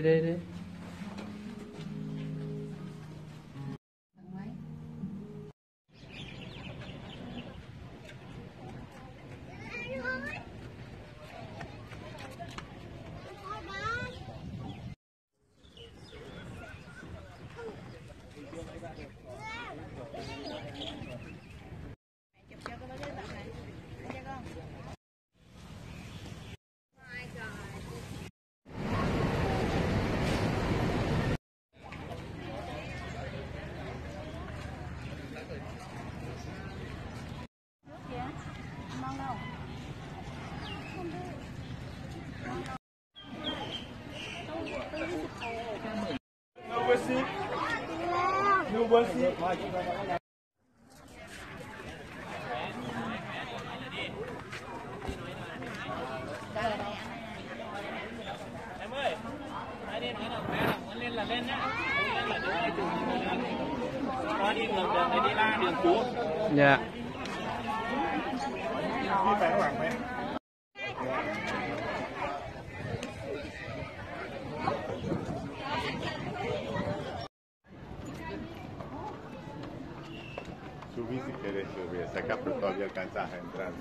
đi đi đi em ơi ai đi nói là muốn lên là lên nhá lên là đứng đây chụp đi ngược đường này đi ra đường cũ dạ. Subí si quieres subir, saca pero todavía alcanzas a entrar.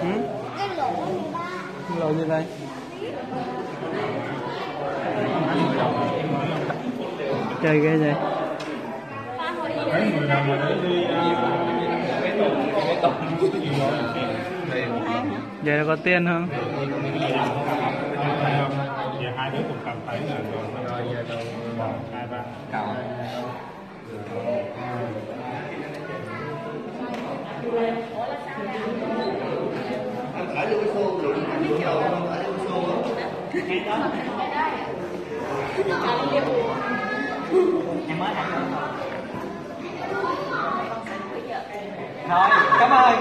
ừ? lộ như đây chơi ghê vậy. Vậy là có tiền không? Hai đứa cùng cầm tay là rồi giờ đâu hai ba cào rồi cảm ơn.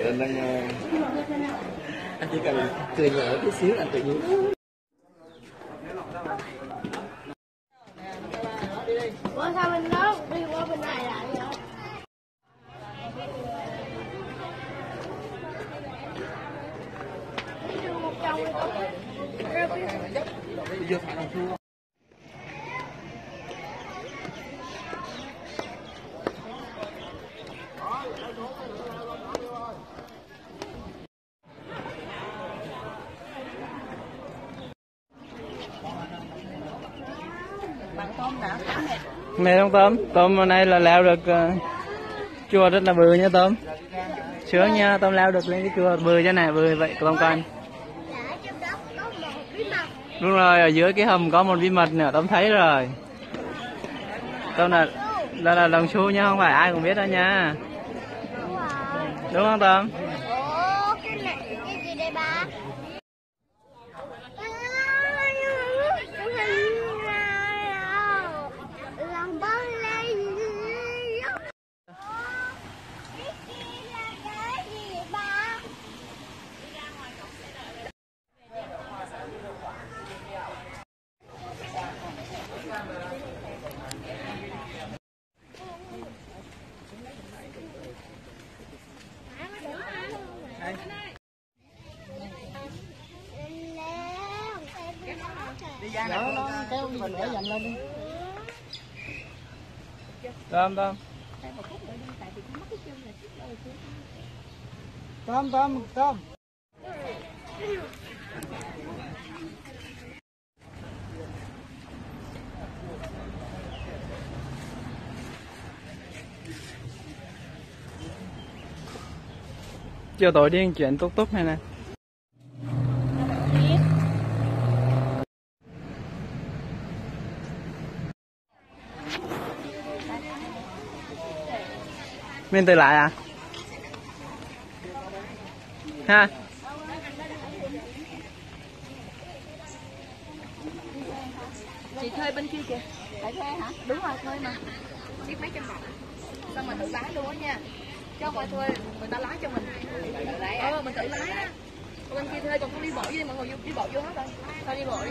Cho anh đang ờ, anh chỉ cần cười nhở chút xíu là tự nhiên. Ủa, sao mình nói đi qua bên này lại vậy? Đi đường một vòng đi con. Ra phía này không tôm. Tôm hôm nay là leo được ờ, uh, chùa rất là bự nha tôm. Sướng nha tôm leo được lên cái chùa bự cho này bự vậy tôm con đúng rồi ở dưới cái hầm có một bí mật nữa tôm thấy rồi. Tôm là đó là đồng xu nha không phải ai cũng biết đó nha. Đúng đúng không tôm Ủa, cái này, cái gì đây ba? À, cái hình này à. Làm bớt lên. Ủa, cái kia là cái gì ba? Tôm tôm. Tôm tôm tôm. Chiều tối đi chuyển túc túc này này Mình tự lại à? Ha? chị thuê bên kia kìa. Phải thuê hả? Đúng rồi thuê mà. Biết mấy trăm bạc. Xong mình tự lái luôn á nha. Chứ không phải thuê người ta lái cho mình. Ờ mình tự lái á. Bên kia thuê còn không đi bộ với mọi người vô- đi bộ vô hết rồi. Thôi đi bộ đi.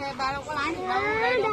Xe. Ba đâu có lái được đâu. Đây đâu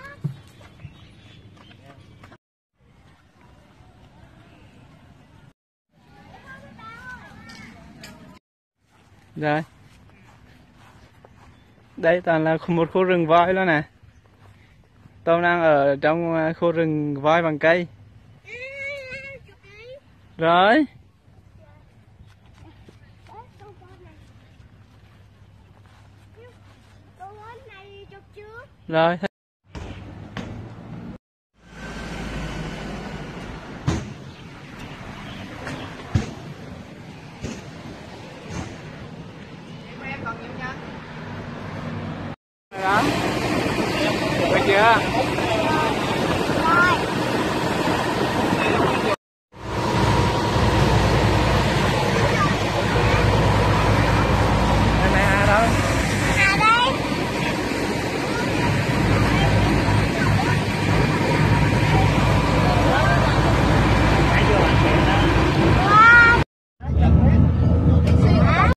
Rồi. Đây, toàn là một khu rừng voi đó nè. Tôi đang ở trong à, khu rừng voi bằng cây. Rồi. Rồi. Được chưa?